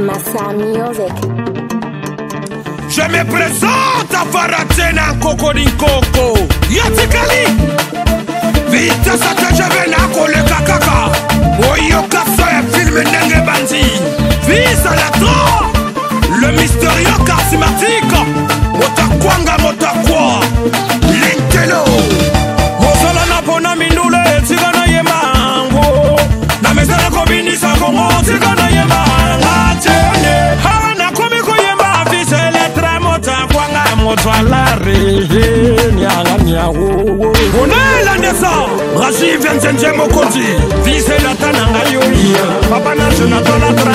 Massa Music. Je me présente à Faratena Kokoninkoko. Yatikali. Vita sata jave na koleka kaka. Oyo kaso ya film nenge bandi. Visa la tro. Le mystérieux charismatique. Motakwanga motakwa. onaelandesa ragi venzenje mokonzi viselata na ngai oya papa na jonathan latra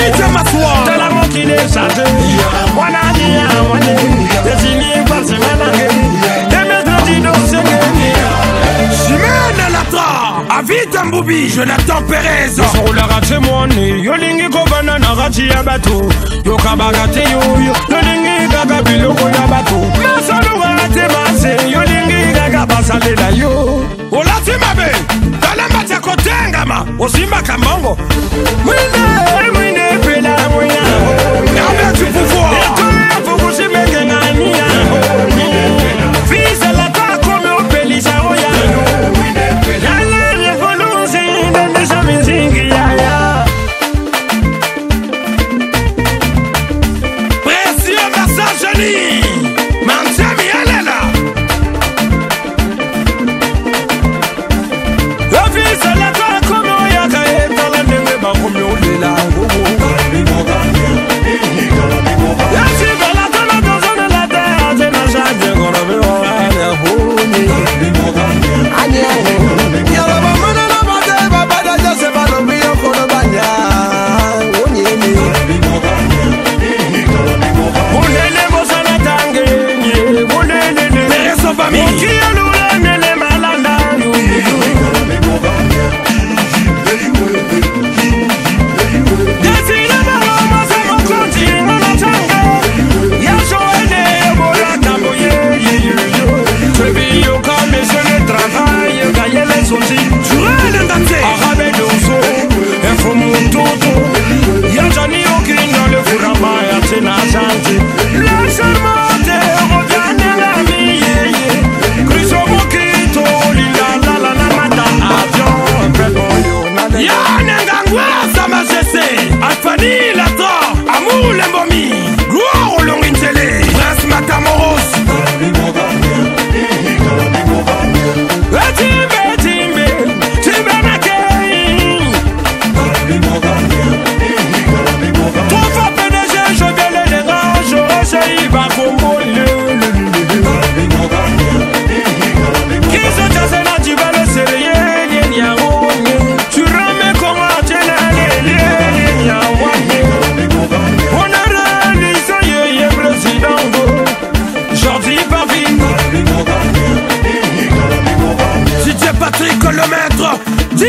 DJ Maswa Tell them what it is I do One idea, one day There's a new person when I get They make the dino sing Chimène Latra Avid Mboubi, Jonathan Perez Sorola raté mouane Yolingi kobana na rati ya bato Yokabara te yoyo Yolingi gaga biloko ya bato Masalu rate base Yolingi gaga basalela yo Olati mabe Talamba tia kotengama Osimba kambongo Mwini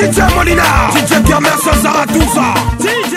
DJ Molina DJ Kermer tout ça